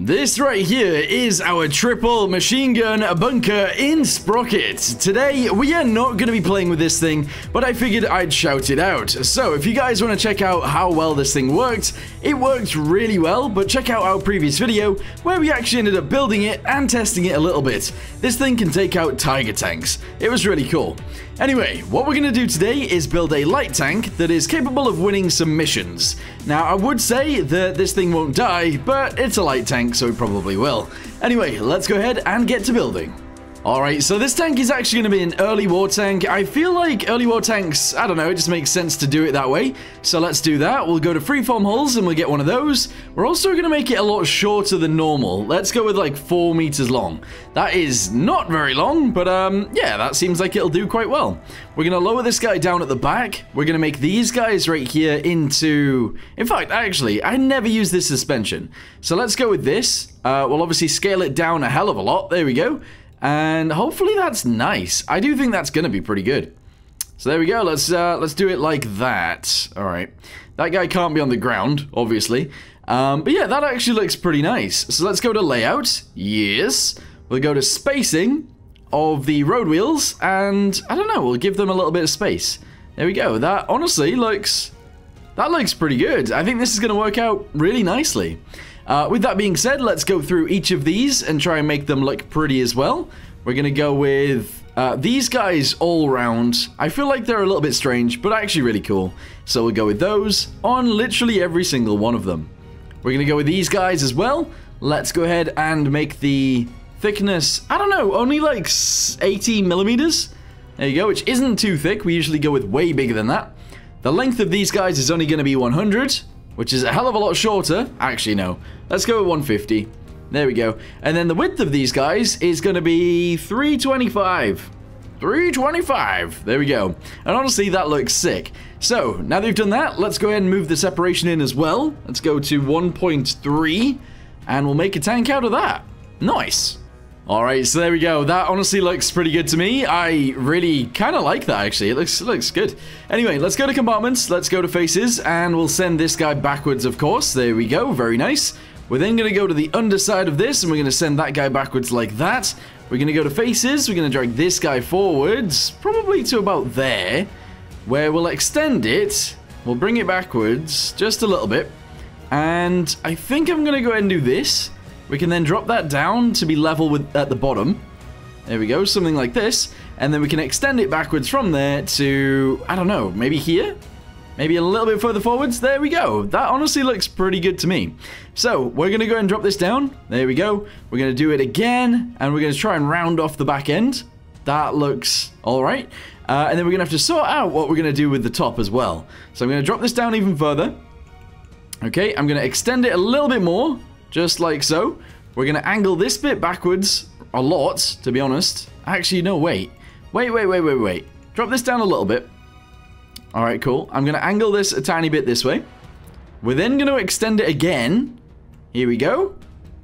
This right here is our triple machine gun bunker in Sprocket. Today, we are not going to be playing with this thing, but I figured I'd shout it out. So, if you guys want to check out how well this thing worked, it worked really well, but check out our previous video where we actually ended up building it and testing it a little bit. This thing can take out tiger tanks. It was really cool. Anyway, what we're going to do today is build a light tank that is capable of winning some missions. Now, I would say that this thing won't die, but it's a light tank, so it probably will. Anyway, let's go ahead and get to building. Alright, so this tank is actually going to be an early war tank. I feel like early war tanks, I don't know, it just makes sense to do it that way. So let's do that. We'll go to freeform hulls and we'll get one of those. We're also going to make it a lot shorter than normal. Let's go with like 4 meters long. That is not very long, but um, yeah, that seems like it'll do quite well. We're going to lower this guy down at the back. We're going to make these guys right here into... In fact, actually, I never use this suspension. So let's go with this. Uh, we'll obviously scale it down a hell of a lot. There we go. And hopefully that's nice. I do think that's going to be pretty good. So there we go. Let's uh, let's do it like that. All right. That guy can't be on the ground, obviously. Um, but yeah, that actually looks pretty nice. So let's go to layout. Yes. We'll go to spacing of the road wheels. And I don't know, we'll give them a little bit of space. There we go. That honestly looks... That looks pretty good. I think this is going to work out really nicely. Uh, with that being said, let's go through each of these and try and make them look pretty as well. We're going to go with uh, these guys all round. I feel like they're a little bit strange, but actually really cool. So we'll go with those on literally every single one of them. We're going to go with these guys as well. Let's go ahead and make the thickness, I don't know, only like 80 millimeters. There you go, which isn't too thick. We usually go with way bigger than that. The length of these guys is only going to be 100 which is a hell of a lot shorter. Actually, no. Let's go with 150. There we go. And then the width of these guys is going to be 325. 325. There we go. And honestly, that looks sick. So, now that we've done that, let's go ahead and move the separation in as well. Let's go to 1.3, and we'll make a tank out of that. Nice. Alright, so there we go. That honestly looks pretty good to me. I really kind of like that, actually. It looks, it looks good. Anyway, let's go to compartments. Let's go to faces, and we'll send this guy backwards, of course. There we go. Very nice. We're then going to go to the underside of this, and we're going to send that guy backwards like that. We're going to go to faces. We're going to drag this guy forwards, probably to about there, where we'll extend it. We'll bring it backwards just a little bit. And I think I'm going to go ahead and do this. We can then drop that down to be level with at the bottom. There we go, something like this. And then we can extend it backwards from there to, I don't know, maybe here? Maybe a little bit further forwards. There we go. That honestly looks pretty good to me. So we're going to go and drop this down. There we go. We're going to do it again. And we're going to try and round off the back end. That looks all right. Uh, and then we're going to have to sort out what we're going to do with the top as well. So I'm going to drop this down even further. Okay, I'm going to extend it a little bit more just like so. We're going to angle this bit backwards a lot, to be honest. Actually, no, wait. Wait, wait, wait, wait, wait. Drop this down a little bit. All right, cool. I'm going to angle this a tiny bit this way. We're then going to extend it again. Here we go.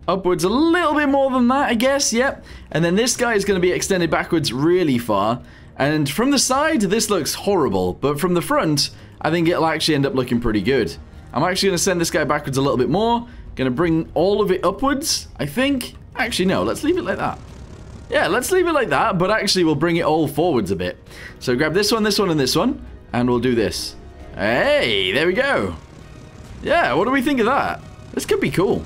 Upwards a little bit more than that, I guess. Yep. And then this guy is going to be extended backwards really far. And from the side, this looks horrible. But from the front, I think it'll actually end up looking pretty good. I'm actually going to send this guy backwards a little bit more. Gonna bring all of it upwards, I think. Actually, no, let's leave it like that. Yeah, let's leave it like that, but actually we'll bring it all forwards a bit. So grab this one, this one, and this one, and we'll do this. Hey, there we go. Yeah, what do we think of that? This could be cool.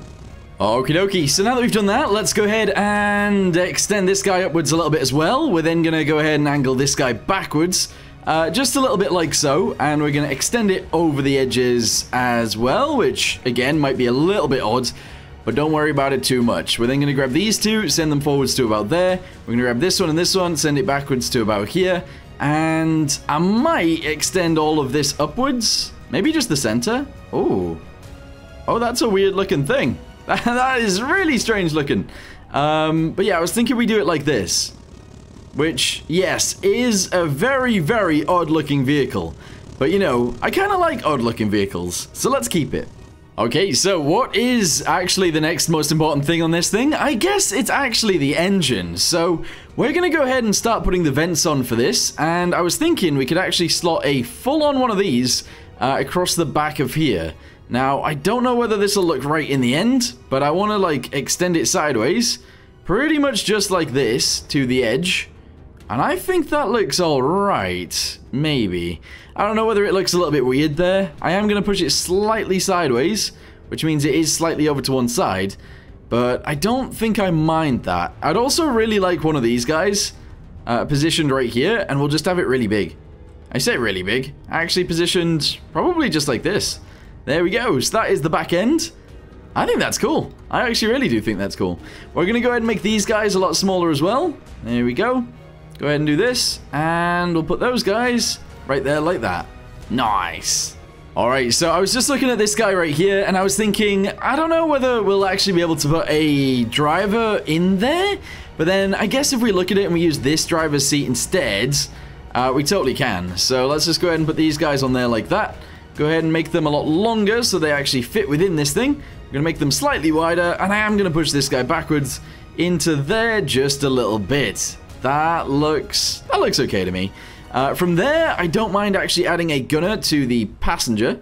Okie dokie, so now that we've done that, let's go ahead and extend this guy upwards a little bit as well. We're then going to go ahead and angle this guy backwards uh, just a little bit like so, and we're going to extend it over the edges as well, which, again, might be a little bit odd, but don't worry about it too much. We're then going to grab these two, send them forwards to about there. We're going to grab this one and this one, send it backwards to about here, and I might extend all of this upwards. Maybe just the center. Oh, oh, that's a weird looking thing. that is really strange looking. Um, but yeah, I was thinking we do it like this which, yes, is a very, very odd-looking vehicle. But, you know, I kind of like odd-looking vehicles, so let's keep it. Okay, so what is actually the next most important thing on this thing? I guess it's actually the engine. So we're going to go ahead and start putting the vents on for this. And I was thinking we could actually slot a full-on one of these uh, across the back of here. Now, I don't know whether this will look right in the end, but I want to, like, extend it sideways, pretty much just like this, to the edge. And I think that looks alright. Maybe. I don't know whether it looks a little bit weird there. I am going to push it slightly sideways, which means it is slightly over to one side. But I don't think I mind that. I'd also really like one of these guys uh, positioned right here, and we'll just have it really big. I say really big. Actually positioned probably just like this. There we go. So that is the back end. I think that's cool. I actually really do think that's cool. We're going to go ahead and make these guys a lot smaller as well. There we go. Go ahead and do this. And we'll put those guys right there like that. Nice. Alright, so I was just looking at this guy right here, and I was thinking, I don't know whether we'll actually be able to put a driver in there, but then I guess if we look at it and we use this driver's seat instead, uh, we totally can. So let's just go ahead and put these guys on there like that. Go ahead and make them a lot longer so they actually fit within this thing. I'm going to make them slightly wider, and I am going to push this guy backwards into there just a little bit. That looks, that looks okay to me. Uh, from there, I don't mind actually adding a gunner to the passenger.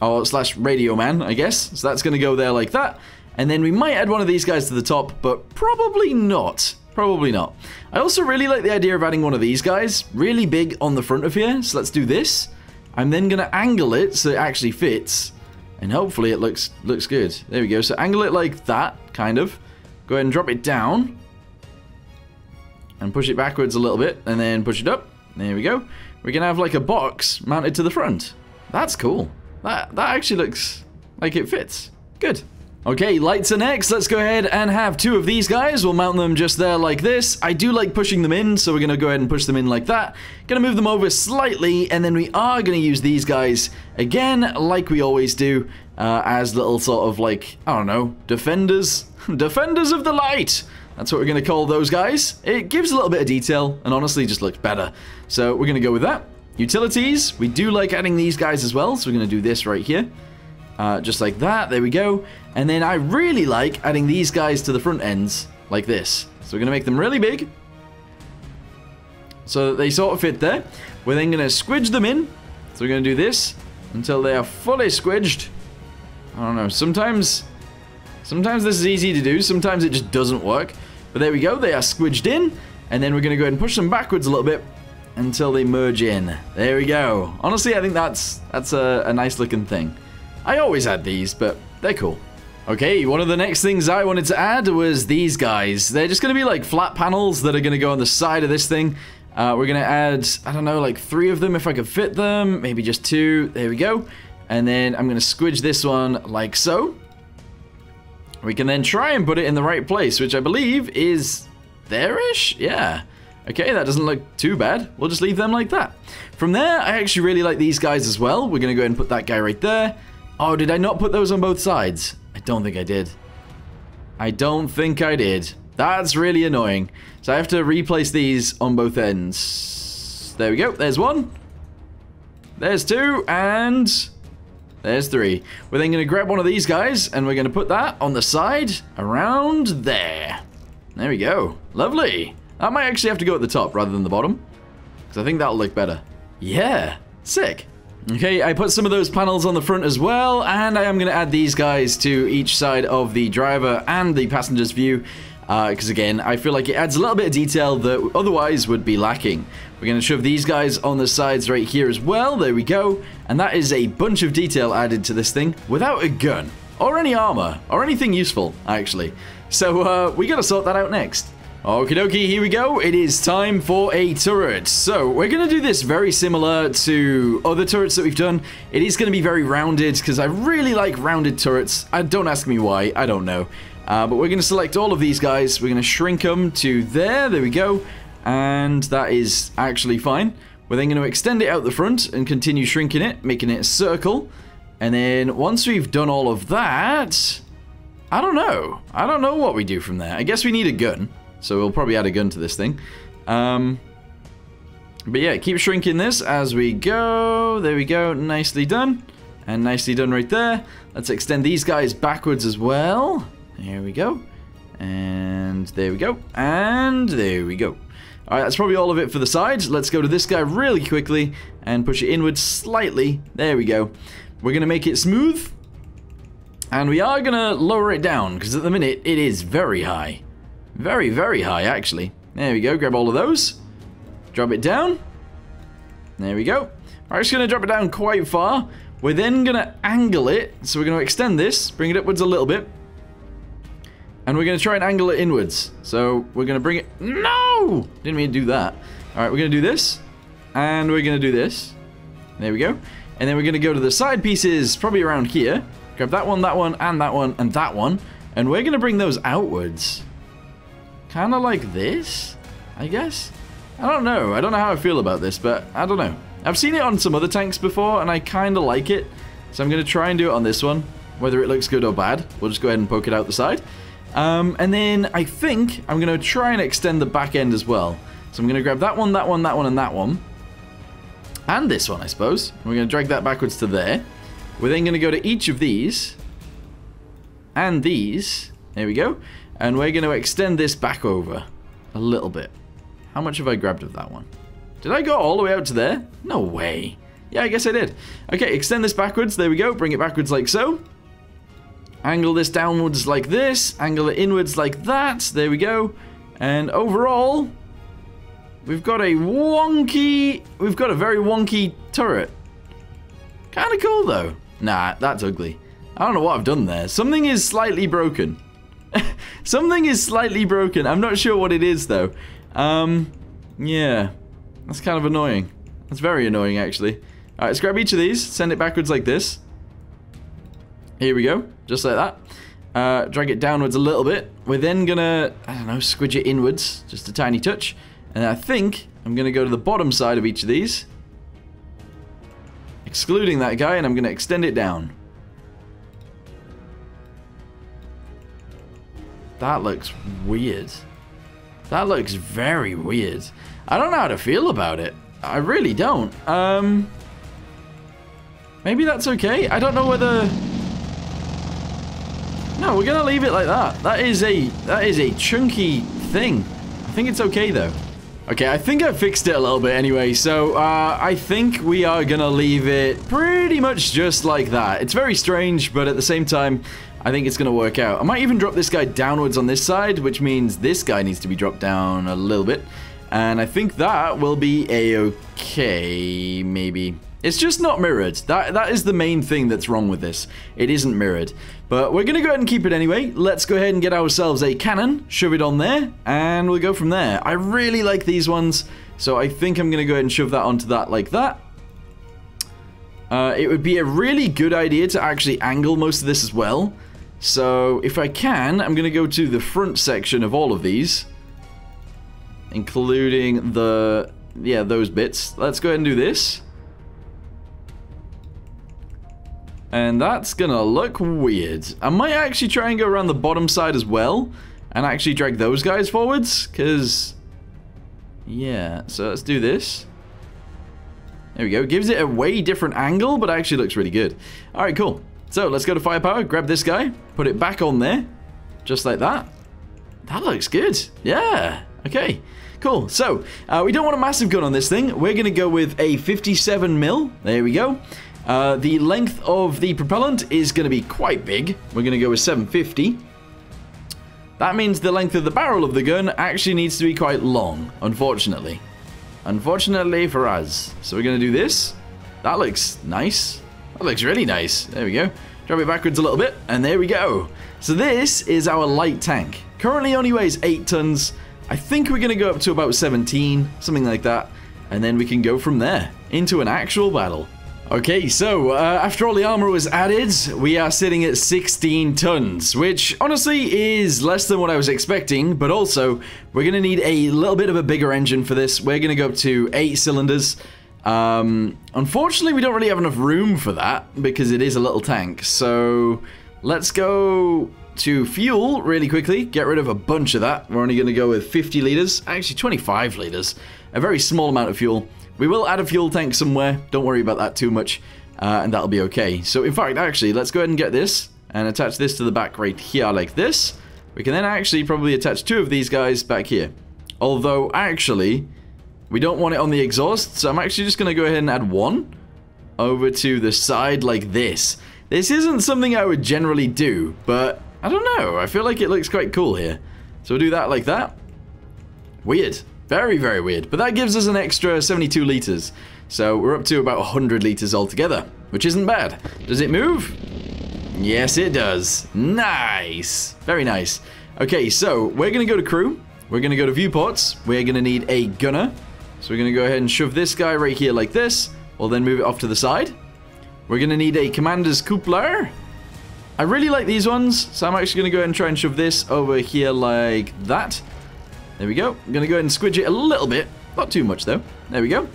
Or slash radio man, I guess. So that's going to go there like that. And then we might add one of these guys to the top, but probably not. Probably not. I also really like the idea of adding one of these guys, really big on the front of here. So let's do this. I'm then going to angle it so it actually fits. And hopefully it looks looks good. There we go. So angle it like that, kind of. Go ahead and drop it down. And push it backwards a little bit. And then push it up. There we go. Going to have like a box mounted to the front. That's cool. That, that actually looks like it fits. Good. Okay, lights are next. Let's go ahead and have two of these guys. We'll mount them just there like this. I do like pushing them in, so we're going to go ahead and push them in like that. Going to move them over slightly, and then we are going to use these guys again, like we always do, uh, as little sort of like, I don't know, defenders? defenders of the light! That's what we're going to call those guys. It gives a little bit of detail, and honestly just looks better. So we're going to go with that. Utilities, we do like adding these guys as well, so we're going to do this right here. Uh, just like that, there we go. And then I really like adding these guys to the front ends, like this. So we're going to make them really big. So that they sort of fit there. We're then going to squidge them in. So we're going to do this until they are fully squidged. I don't know, sometimes... Sometimes this is easy to do, sometimes it just doesn't work. But there we go, they are squidged in. And then we're going to go ahead and push them backwards a little bit until they merge in. There we go. Honestly, I think that's that's a, a nice looking thing. I always add these, but they're cool. Okay, one of the next things I wanted to add was these guys. They're just going to be like flat panels that are going to go on the side of this thing. Uh, we're going to add, I don't know, like three of them if I could fit them. Maybe just two. There we go. And then I'm going to squidge this one like so. We can then try and put it in the right place, which I believe is there-ish? Yeah. Okay, that doesn't look too bad. We'll just leave them like that. From there, I actually really like these guys as well. We're going to go ahead and put that guy right there. Oh, did I not put those on both sides? I don't think I did. I don't think I did. That's really annoying. So I have to replace these on both ends. There we go. There's one. There's two. And there's three. We're then going to grab one of these guys and we're going to put that on the side around there. There we go. Lovely. I might actually have to go at the top rather than the bottom. Because I think that'll look better. Yeah. Sick. Okay, I put some of those panels on the front as well, and I am going to add these guys to each side of the driver and the passenger's view, because uh, again, I feel like it adds a little bit of detail that otherwise would be lacking. We're going to shove these guys on the sides right here as well, there we go, and that is a bunch of detail added to this thing without a gun, or any armor, or anything useful, actually. So, uh, we got to sort that out next. Okie dokie, here we go. It is time for a turret. So, we're going to do this very similar to other turrets that we've done. It is going to be very rounded, because I really like rounded turrets. I, don't ask me why, I don't know. Uh, but we're going to select all of these guys. We're going to shrink them to there. There we go. And that is actually fine. We're then going to extend it out the front and continue shrinking it, making it a circle. And then once we've done all of that... I don't know. I don't know what we do from there. I guess we need a gun. So we'll probably add a gun to this thing. Um, but yeah, keep shrinking this as we go. There we go. Nicely done. And nicely done right there. Let's extend these guys backwards as well. There we go. And there we go. And there we go. Alright, that's probably all of it for the sides. Let's go to this guy really quickly and push it inwards slightly. There we go. we're going to make it smooth. And we are going to lower it down, because at the minute, it is very high. Very, very high, actually. There we go, grab all of those. Drop it down. There we go. We're just going to drop it down quite far. We're then going to angle it. So we're going to extend this, bring it upwards a little bit. And we're going to try and angle it inwards. So we're going to bring it... No! Didn't mean to do that. All right, we're going to do this. And we're going to do this. There we go. And then we're going to go to the side pieces, probably around here. Grab that one, that one, and that one, and that one. And we're going to bring those outwards. Kind of like this, I guess. I don't know. I don't know how I feel about this, but I don't know. I've seen it on some other tanks before, and I kind of like it. So I'm going to try and do it on this one. Whether it looks good or bad, we'll just go ahead and poke it out the side. Um, and then I think I'm going to try and extend the back end as well. So I'm going to grab that one, that one, that one, and that one. And this one, I suppose. We're going to drag that backwards to there. We're then going to go to each of these. And these. There we go. And we're going to extend this back over a little bit. How much have I grabbed of that one? Did I go all the way out to there? No way. Yeah, I guess I did. Okay, extend this backwards. There we go. Bring it backwards like so. Angle this downwards like this. Angle it inwards like that. There we go. And overall, we've got a wonky... We've got a very wonky turret. Kind of cool, though. Nah, that's ugly. I don't know what I've done there. Something is slightly broken. Something is slightly broken. I'm not sure what it is, though. Um, yeah. That's kind of annoying. That's very annoying, actually. Alright, let's grab each of these. Send it backwards like this. Here we go, just like that. Uh, drag it downwards a little bit. We're then gonna, I don't know, squidge it inwards, just a tiny touch. And I think I'm gonna go to the bottom side of each of these. Excluding that guy, and I'm gonna extend it down. That looks weird. That looks very weird. I don't know how to feel about it. I really don't. Um, maybe that's okay. I don't know whether no, we're gonna leave it like that. That is a that is a chunky thing. I think it's okay though. Okay, I think I fixed it a little bit anyway, so uh, I think we are gonna leave it pretty much just like that. It's very strange, but at the same time, I think it's gonna work out. I might even drop this guy downwards on this side, which means this guy needs to be dropped down a little bit. And I think that will be a-okay, maybe. It's just not mirrored. That That is the main thing that's wrong with this. It isn't mirrored. But we're going to go ahead and keep it anyway. Let's go ahead and get ourselves a cannon, shove it on there, and we'll go from there. I really like these ones, so I think I'm going to go ahead and shove that onto that like that. Uh, it would be a really good idea to actually angle most of this as well. So if I can, I'm going to go to the front section of all of these. Including the, yeah, those bits. Let's go ahead and do this. And that's gonna look weird. I might actually try and go around the bottom side as well. And actually drag those guys forwards. Because... Yeah, so let's do this. There we go. Gives it a way different angle, but actually looks really good. Alright, cool. So let's go to firepower, grab this guy, put it back on there. Just like that. That looks good. Yeah. Okay. Cool. So, uh, we don't want a massive gun on this thing. We're going to go with a 57 mil. There we go. Uh, the length of the propellant is going to be quite big. We're going to go with 750. That means the length of the barrel of the gun actually needs to be quite long, unfortunately. Unfortunately for us. So we're going to do this. That looks nice. That looks really nice. There we go. Drop it backwards a little bit, and there we go. So this is our light tank. Currently only weighs 8 tons. I think we're going to go up to about 17, something like that. And then we can go from there into an actual battle. Okay, so uh, after all the armor was added, we are sitting at 16 tons, which honestly is less than what I was expecting, but also we're going to need a little bit of a bigger engine for this. We're going to go up to 8 cylinders. Um, unfortunately, we don't really have enough room for that because it is a little tank. So let's go to fuel really quickly, get rid of a bunch of that. We're only going to go with 50 liters, actually 25 liters, a very small amount of fuel. We will add a fuel tank somewhere. Don't worry about that too much. Uh, and that'll be okay. So in fact, actually, let's go ahead and get this and attach this to the back right here like this. We can then actually probably attach two of these guys back here. Although, actually, we don't want it on the exhaust, so I'm actually just going to go ahead and add one. over to the side like this. This isn't something I would generally do, but I don't know. I feel like it looks quite cool here. So we'll do that like that. Weird. Very, very weird. But that gives us an extra 72 liters. So we're up to about 100 liters altogether, which isn't bad. Does it move? Yes, it does. Nice. Very nice. Okay, so we're going to go to crew. We're going to go to viewports. We're going to need a gunner. So we're going to go ahead and shove this guy right here like this. We'll then move it off to the side. We're going to need a commander's cupola. I really like these ones, so I'm actually going to go ahead and try and shove this over here like that. There we go. I'm going to go ahead and squidge it a little bit. Not too much, though. There we go.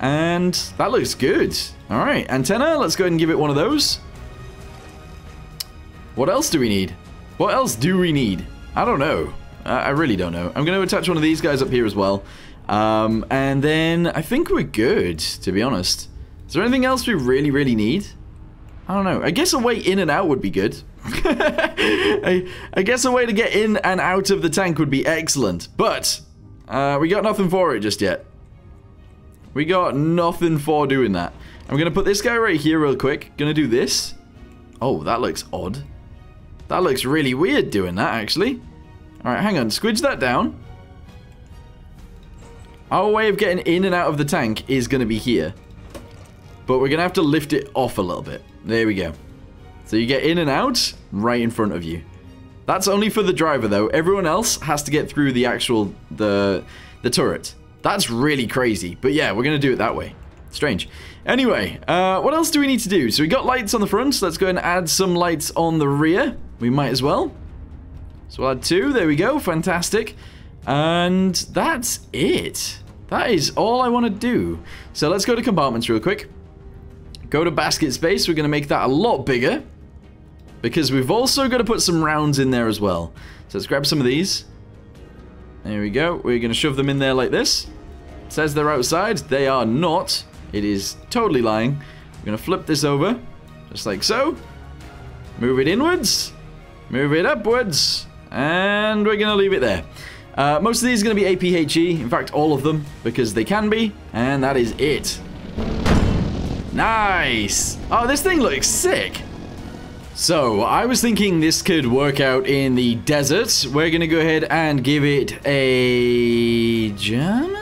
And that looks good. All right, antenna, let's go ahead and give it one of those. What else do we need? What else do we need? I don't know. I really don't know. I'm going to attach one of these guys up here as well. Um, and then I think we're good, to be honest. Is there anything else we really, really need? I don't know. I guess a way in and out would be good. I, I, guess a way to get in and out of the tank would be excellent. But uh, we got nothing for it just yet. We got nothing for doing that. I'm going to put this guy right here real quick. Going to do this. Oh, that looks odd. That looks really weird doing that, actually. Alright, hang on. Squidge that down. Our way of getting in and out of the tank is going to be here. But we're going to have to lift it off a little bit. There we go. So you get in and out right in front of you. That's only for the driver, though. Everyone else has to get through the actual, the, the turret. That's really crazy. But yeah, we're going to do it that way. Strange. Anyway, uh, what else do we need to do? So we got lights on the front. So let's go and add some lights on the rear. We might as well. So we'll add two. There we go. Fantastic. And that's it. That is all I want to do. So let's go to compartments real quick. Go to basket space. We're going to make that a lot bigger. Because we've also got to put some rounds in there as well. So let's grab some of these. There we go. We're going to shove them in there like this. It says they're outside. They are not. It is totally lying. We're going to flip this over. Just like so. Move it inwards. Move it upwards. And we're going to leave it there. Uh, most of these are going to be APHE. In fact, all of them. Because they can be. And that is it. Nice. Oh, this thing looks sick. So, I was thinking this could work out in the desert. We're going to go ahead and give it a German?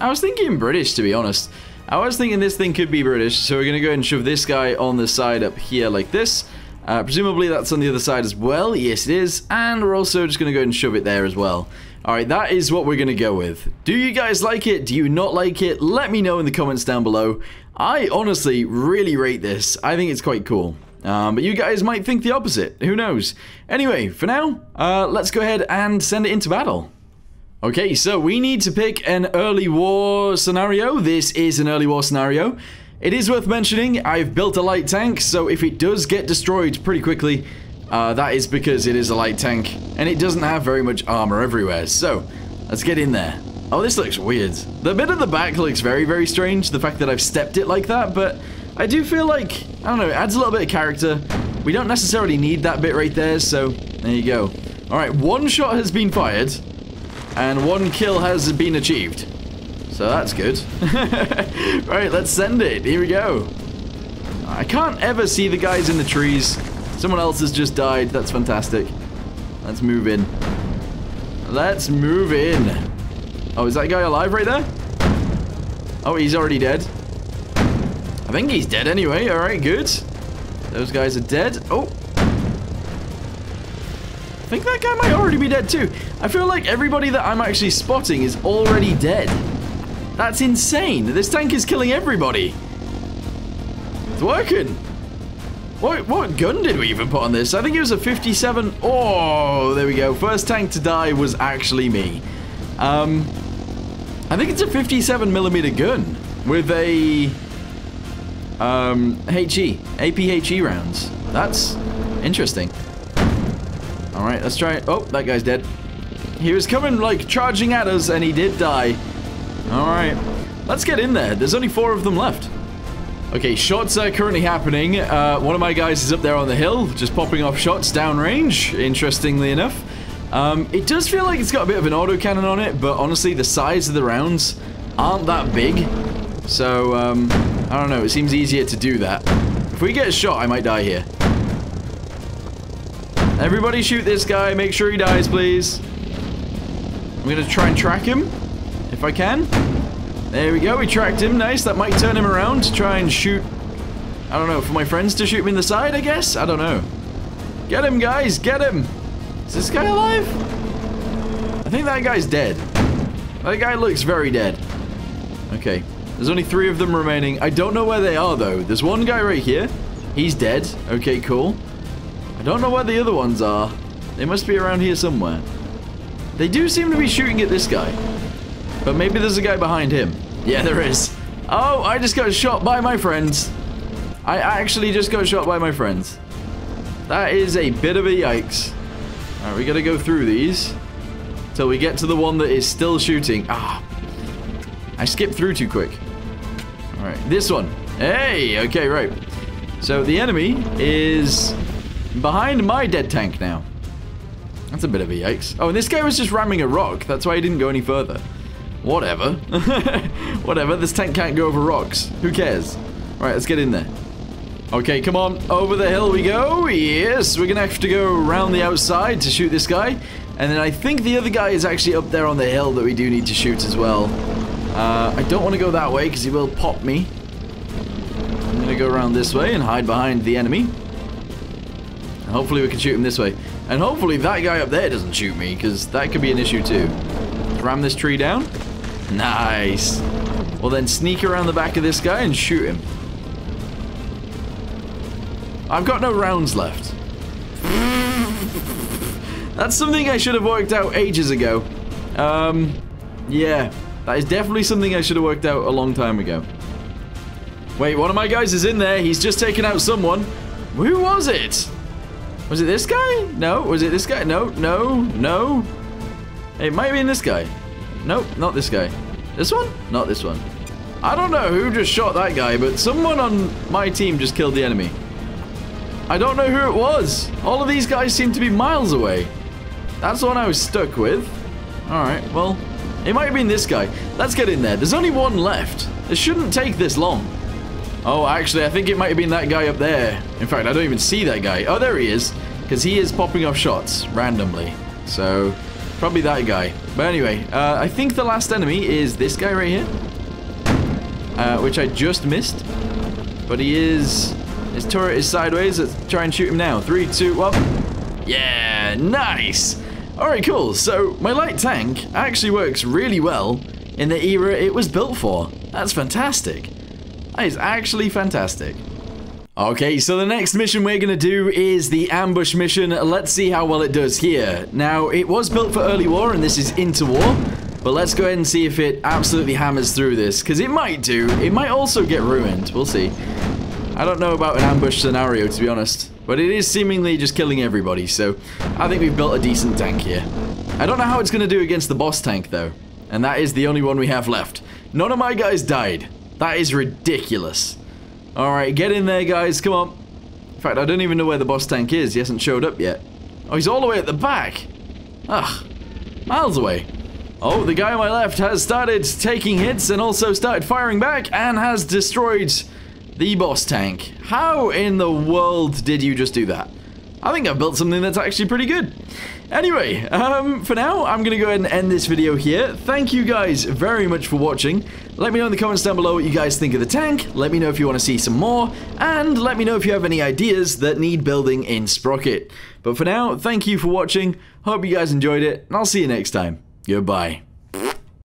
I was thinking British, to be honest. I was thinking this thing could be British, so we're going to go ahead and shove this guy on the side up here like this. Uh, presumably that's on the other side as well. Yes, it is. And we're also just going to go ahead and shove it there as well. Alright, that is what we're going to go with. Do you guys like it? Do you not like it? Let me know in the comments down below. I honestly really rate this. I think it's quite cool. Um, but you guys might think the opposite. Who knows? Anyway, for now, uh, let's go ahead and send it into battle. Okay, so we need to pick an early war scenario. This is an early war scenario. It is worth mentioning, I've built a light tank, so if it does get destroyed pretty quickly, uh, that is because it is a light tank, and it doesn't have very much armor everywhere, so let's get in there. Oh, this looks weird. The bit at the back looks very, very strange, the fact that I've stepped it like that, but I do feel like, I don't know, it adds a little bit of character. We don't necessarily need that bit right there, so there you go. Alright, one shot has been fired, and one kill has been achieved. So that's good. right, let's send it. Here we go. I can't ever see the guys in the trees. Someone else has just died. That's fantastic. Let's move in. Let's move in. Oh, is that guy alive right there? Oh, he's already dead. I think he's dead anyway. All right, good. Those guys are dead. Oh. I think that guy might already be dead too. I feel like everybody that I'm actually spotting is already dead. That's insane. This tank is killing everybody. It's working. What, what gun did we even put on this? I think it was a 57. Oh, there we go. First tank to die was actually me. Um, I think it's a 57 millimeter gun with a um, HE, APHE rounds. That's interesting. All right, let's try it. Oh, that guy's dead. He was coming like charging at us and he did die. All right, let's get in there. There's only four of them left. Okay, shots are currently happening. Uh, one of my guys is up there on the hill, just popping off shots downrange, interestingly enough. Um, it does feel like it's got a bit of an autocannon on it, but honestly, the size of the rounds aren't that big. So, um, I don't know, it seems easier to do that. If we get shot, I might die here. Everybody shoot this guy. Make sure he dies, please. I'm going to try and track him, if I can. There we go, we tracked him. Nice, that might turn him around to try and shoot... I don't know, for my friends to shoot him in the side, I guess? I don't know. Get him, guys, get him! Is this guy alive? I think that guy's dead. That guy looks very dead. Okay, there's only three of them remaining. I don't know where they are, though. There's one guy right here. He's dead. Okay, cool. I don't know where the other ones are. They must be around here somewhere. They do seem to be shooting at this guy. But maybe there's a guy behind him. Yeah, there is. Oh, I just got shot by my friends. I actually just got shot by my friends. That is a bit of a yikes. Alright, we gotta go through these. Till we get to the one that is still shooting. Ah. I skipped through too quick. Alright, this one. Hey, okay, right. So the enemy is behind my dead tank now. That's a bit of a yikes. Oh, and this guy was just ramming a rock. That's why he didn't go any further. Whatever. Whatever, this tank can't go over rocks. Who cares? Alright, let's get in there. Okay, come on. Over the hill we go. Yes, we're gonna have to go around the outside to shoot this guy. And then I think the other guy is actually up there on the hill that we do need to shoot as well. Uh, I don't want to go that way because he will pop me. I'm gonna go around this way and hide behind the enemy. And hopefully we can shoot him this way. And hopefully that guy up there doesn't shoot me because that could be an issue too. Ram this tree down. Nice. Well then sneak around the back of this guy and shoot him. I've got no rounds left. That's something I should have worked out ages ago. Um, yeah. That is definitely something I should have worked out a long time ago. Wait, one of my guys is in there. He's just taken out someone. Who was it? Was it this guy? No. Was it this guy? No, no, no. It might have been this guy. Nope, not this guy. This one? Not this one. I don't know who just shot that guy, but someone on my team just killed the enemy. I don't know who it was. All of these guys seem to be miles away. That's the one I was stuck with. Alright, well, it might have been this guy. Let's get in there. There's only one left. It shouldn't take this long. Oh, actually, I think it might have been that guy up there. In fact, I don't even see that guy. Oh, there he is. Because he is popping off shots randomly. So, probably that guy. But anyway, uh, I think the last enemy is this guy right here. Uh, which I just missed. But he is... His turret is sideways. Let's try and shoot him now. Three, two, one. Yeah, nice. Alright, cool. So, my light tank actually works really well in the era it was built for. That's fantastic. That is actually fantastic. Okay, so the next mission we're going to do is the ambush mission. Let's see how well it does here. Now, it was built for early war, and this is interwar. But let's go ahead and see if it absolutely hammers through this, because it might do. It might also get ruined. We'll see. I don't know about an ambush scenario, to be honest. But it is seemingly just killing everybody, so I think we've built a decent tank here. I don't know how it's going to do against the boss tank, though. And that is the only one we have left. None of my guys died. That is ridiculous. Alright, get in there, guys. Come on. In fact, I don't even know where the boss tank is. He hasn't showed up yet. Oh, he's all the way at the back. Ugh. Miles away. Oh, the guy on my left has started taking hits and also started firing back and has destroyed the boss tank. How in the world did you just do that? I think I've built something that's actually pretty good. Anyway, um, for now, I'm going to go ahead and end this video here. Thank you guys very much for watching. Let me know in the comments down below what you guys think of the tank. Let me know if you want to see some more. And let me know if you have any ideas that need building in Sprocket. But for now, thank you for watching. Hope you guys enjoyed it. And I'll see you next time. Goodbye.